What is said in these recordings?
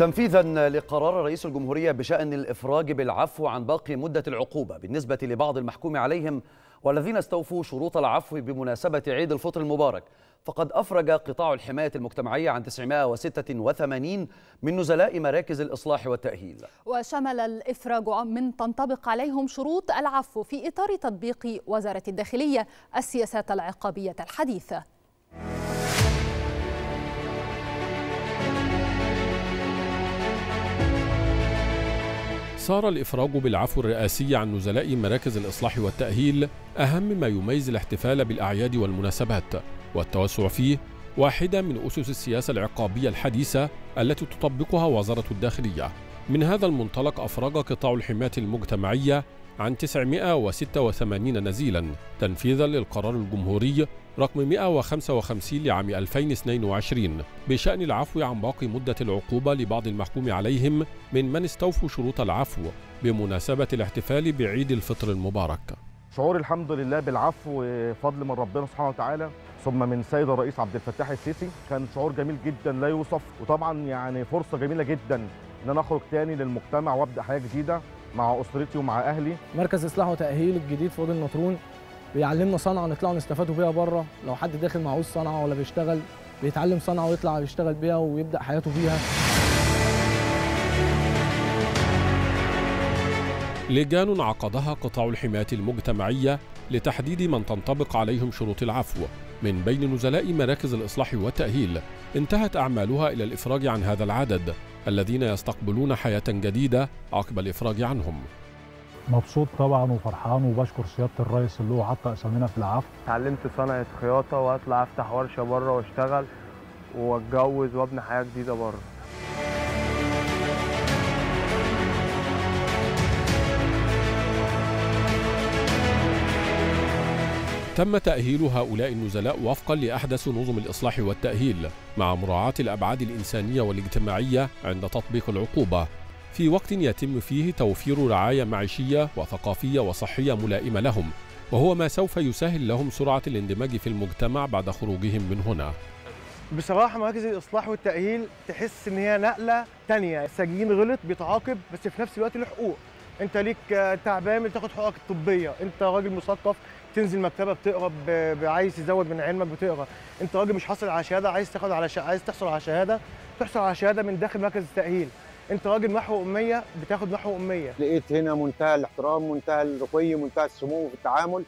تنفيذا لقرار رئيس الجمهورية بشأن الإفراج بالعفو عن باقي مدة العقوبة بالنسبة لبعض المحكوم عليهم والذين استوفوا شروط العفو بمناسبة عيد الفطر المبارك. فقد أفرج قطاع الحماية المجتمعية عن 986 من نزلاء مراكز الإصلاح والتأهيل. وشمل الإفراج من تنطبق عليهم شروط العفو في إطار تطبيق وزارة الداخلية السياسات العقابية الحديثة. صار الإفراج بالعفو الرئاسي عن نزلاء مراكز الإصلاح والتأهيل أهم ما يميز الاحتفال بالأعياد والمناسبات والتوسع فيه واحدة من أسس السياسة العقابية الحديثة التي تطبقها وزارة الداخلية. من هذا المنطلق أفرج قطاع الحماية المجتمعية عن 986 نزيلا تنفيذا للقرار الجمهوري رقم 155 لعام 2022 بشأن العفو عن باقي مدة العقوبة لبعض المحكوم عليهم من من استوفوا شروط العفو بمناسبة الاحتفال بعيد الفطر المبارك. شعور الحمد لله بالعفو فضل من ربنا سبحانه وتعالى. ثم من سيد الرئيس عبد الفتاح السيسي كان شعور جميل جدا لا يوصف وطبعا يعني فرصة جميلة جدا إن أنا أخرج تاني للمجتمع وأبدأ حياة جديدة. مع أسرتي ومع أهلي. مركز إصلاح وتأهيل الجديد في وادي النطرون بيعلمنا صنعة نطلع نستفادوا بيها بره لو حد داخل معهوش صنعة ولا بيشتغل بيتعلم صنعة ويطلع يشتغل بيها ويبدأ حياته بيها لجان عقدها قطاع الحماية المجتمعية لتحديد من تنطبق عليهم شروط العفو. من بين نزلاء مراكز الإصلاح والتأهيل انتهت أعمالها إلى الإفراج عن هذا العدد الذين يستقبلون حياة جديدة عقب الإفراج عنهم. مبسوط طبعا وفرحان وبشكر سيادة الرئيس اللي هو حط أسامينا في العفو. اتعلمت صنعة خياطة وأطلع أفتح ورشة بره وأشتغل وأتجوز وأبني حياة جديدة بره. تم تأهيل هؤلاء النزلاء وفقا لأحدث نظم الإصلاح والتأهيل مع مراعاة الأبعاد الإنسانية والاجتماعية عند تطبيق العقوبة. في وقت يتم فيه توفير رعاية معيشية وثقافية وصحية ملائمة لهم وهو ما سوف يسهل لهم سرعة الاندماج في المجتمع بعد خروجهم من هنا. بصراحة مراكز الإصلاح والتأهيل تحس إن هي نقلة تانية. السجين غلط بيتعاقب بس في نفس الوقت له حقوق. انت ليك تعبان بتاخد حقوقك الطبية. انت راجل مثقف تنزل مكتبة بتقرأ عايز تزود من علمك بتقرأ. انت راجل مش حاصل على شهادة عايز تاخد على ش... عايز تحصل على شهادة تحصل على شهادة من داخل مركز التأهيل. انت راجل محو أمية بتاخد محو أمية. لقيت هنا منتهى الاحترام منتهى الرقي منتهى السمو في التعامل.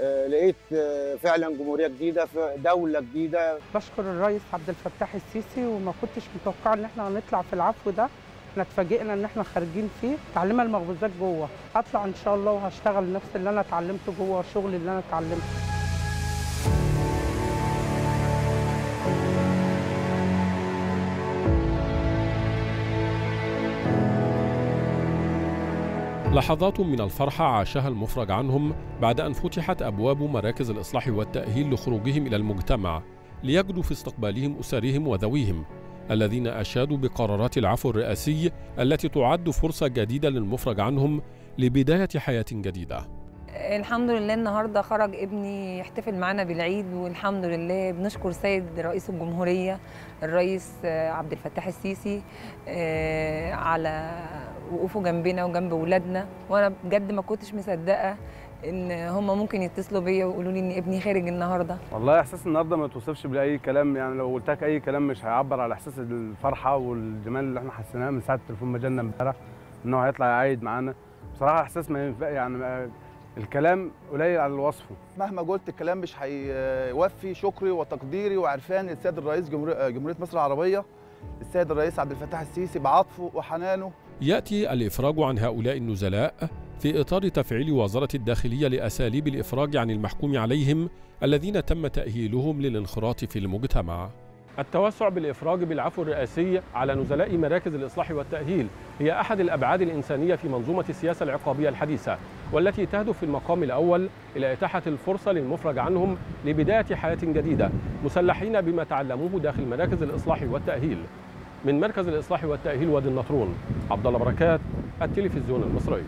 آه لقيت آه فعلا جمهورية جديدة دولة جديدة. بشكر الرئيس عبد الفتاح السيسي وما كنتش متوقعه إن إحنا هنطلع في العفو ده. إحنا اتفاجئنا ان إحنا خارجين فيه. تعليمها المخبوزات جوه. هطلع ان شاء الله وهشتغل نفس اللي أنا اتعلمته جوه الشغل اللي أنا اتعلمته. لحظات من الفرحة عاشها المفرج عنهم بعد أن فتحت أبواب مراكز الإصلاح والتأهيل لخروجهم إلى المجتمع ليجدوا في استقبالهم أسرهم وذويهم. الذين أشادوا بقرارات العفو الرئاسي التي تعد فرصة جديدة للمفرج عنهم لبداية حياة جديدة. الحمد لله النهارده خرج ابني يحتفل معنا بالعيد والحمد لله بنشكر سيد رئيس الجمهورية الرئيس عبد الفتاح السيسي على وقوفه جنبنا وجنب ولادنا. وأنا بجد ما كنتش مصدقة إن هم ممكن يتصلوا بيا ويقولوا لي إن ابني خارج النهارده. والله إحساس النهارده ما توصفش بأي كلام يعني لو قلت لك اي كلام مش هيعبر على إحساس الفرحة والجمال اللي إحنا حسيناه من ساعة التليفون ما جالنا امبارح إن هو هيطلع يعيد معانا. بصراحة إحساس ما ينفع يعني الكلام قليل على وصفه مهما قلت الكلام مش هيوفي شكري وتقديري وعرفان السيد الرئيس جمهورية مصر العربية السيد الرئيس عبد الفتاح السيسي بعطفه وحنانه. يأتي الإفراج عن هؤلاء النزلاء في إطار تفعيل وزارة الداخلية لأساليب الإفراج عن المحكوم عليهم الذين تم تأهيلهم للانخراط في المجتمع. التوسع بالإفراج بالعفو الرئاسي على نزلاء مراكز الإصلاح والتأهيل هي أحد الأبعاد الإنسانية في منظومة السياسة العقابية الحديثة والتي تهدف في المقام الأول إلى إتاحة الفرصة للمفرج عنهم لبداية حياة جديدة مسلحين بما تعلموه داخل مراكز الإصلاح والتأهيل. من مركز الإصلاح والتأهيل وادي النطرون عبد الله بركات التلفزيون المصري.